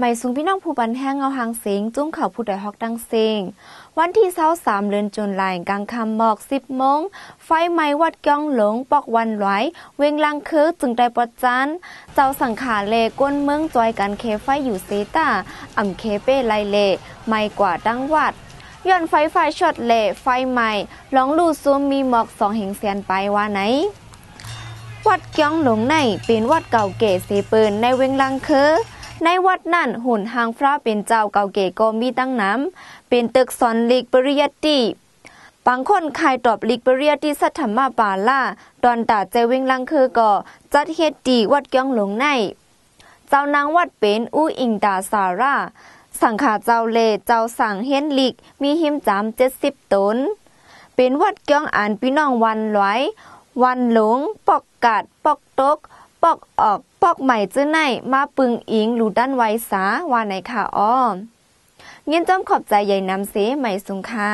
ไม่สูงพี่น้องผู้บันแห้งเอาหางเสียงจุ้งเข่าผู้ใดฮอกดังเสียงวันที่เช้าสามเดือนจุนลายกลางคำหมอกสิบโมง ไฟไหม้วัดก้องหลงปอกวันไหวเวงลังคือจึงได้ปดจัน เจ้าสังขาเลก้นเมืองจอยกันเคไฟอยู่เซตาอ่ำเคเป้ไลเลไม่กว่าดังวัดย้อนไฟไฟช็อตเล่ไฟใหม่ลองลู่ซูมมีหมอกสองเหงเสียนไปว่าไหนวัดก้องหลงในเป็นวัดเก่าเก๋เสเปินในเวงลังคือ ในวัดนั่นหุ่นหางพระเป็นเจ้าเก่าเก๋ก็มีตั้งน้ำเป็นตึกสอนลิกปริยัติบางคนขายตอบลิกปริยัติสัทธรรมาปาล่าดอนตาเจเวงลังคือก็จัดเฮ็ดดีวัดเก้องหลงใน เจ้านางวัดเป็นอู้อิงดาสาราสังขาเจ้าเลเจ้าสั่งเฮ็นลิกมีหิมจามเจ็ดสิบตน เป็นวัดเก้องอ่านพี่น้องวันลอยวันหลง ปอกกาดปอกตก ปอกออกปอกใหม่จื้อในมาปึงอิงหลูด้านไว้สาว่าไหนค่ะอ้อเงี้ยนจอมขอบใจใหญ่น้ำเสใหม่สุงค่า